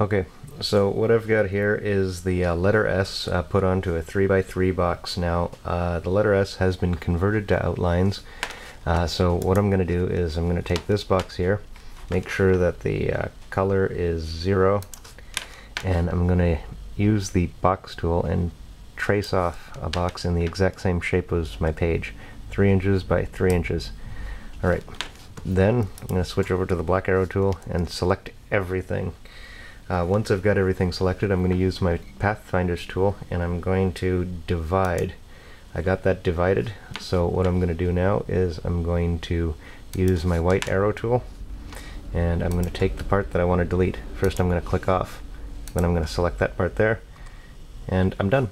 Okay, so what I've got here is the uh, letter S uh, put onto a 3x3 box. Now, uh, the letter S has been converted to outlines. Uh, so what I'm going to do is I'm going to take this box here, make sure that the uh, color is zero, and I'm going to use the box tool and trace off a box in the exact same shape as my page, 3 inches by 3 inches. Alright, then I'm going to switch over to the black arrow tool and select everything. Uh, once I've got everything selected, I'm going to use my Pathfinders tool and I'm going to divide. I got that divided, so what I'm going to do now is I'm going to use my white arrow tool and I'm going to take the part that I want to delete. First I'm going to click off, then I'm going to select that part there, and I'm done.